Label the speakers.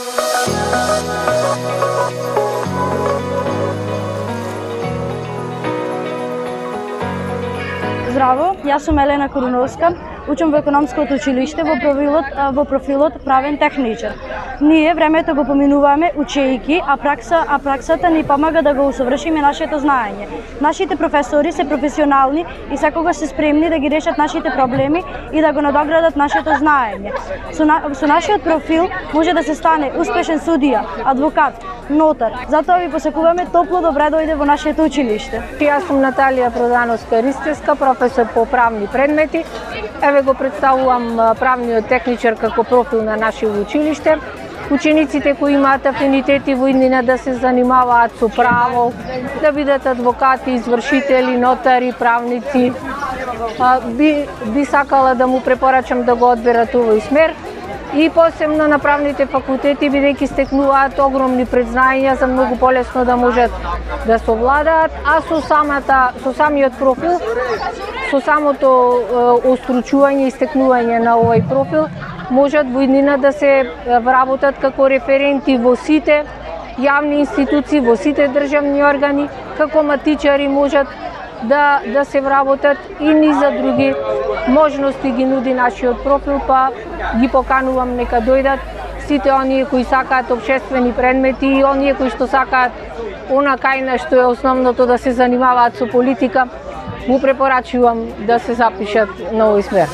Speaker 1: Oh, Здраво, јас сум Елена Коруновска, учам во економското училиште во профилот во профилот правен техничар. Ние времето го поминуваме учејки, а пракса а праксата ни помага да го усовршиме нашето знаење. Нашите професори се професионални и секогаш се спремни да ги решат нашите проблеми и да го надоградат нашето знаење. Со, на, со нашиот профил може да се стане успешен судија, адвокат, нотар. Затоа ви посекуваме топло добре дојде да во нашето училиште.
Speaker 2: Јас сум Наталија Продановска Ристеска, професор по правни предмети. Еве го представувам правниот техничар како профил на нашето училиште. Учениците кои имаат афинитети во иднина да се занимаваат со право, да бидат адвокати, извршители, нотари, правници, би, би сакала да му препорачам да го одберат овој смер и посебно на правните факултети бидејќи стекнуваат огромни предзнања за многу полесно да можат да се овладаат, а со самата со самиот профил, со самото остручување и стекнување на овој профил можат во иднина да се вработат како референти во сите јавни институции, во сите државни органи, како матичари можат да, да се вработат и ни за други можности ги нуди нашиот профил, па ги поканувам нека дојдат сите оние кои сакаат обшествени предмети и оние кои што сакаат она кајна што е основното да се занимаваат со политика, му препорачувам да се запишат на овој смер.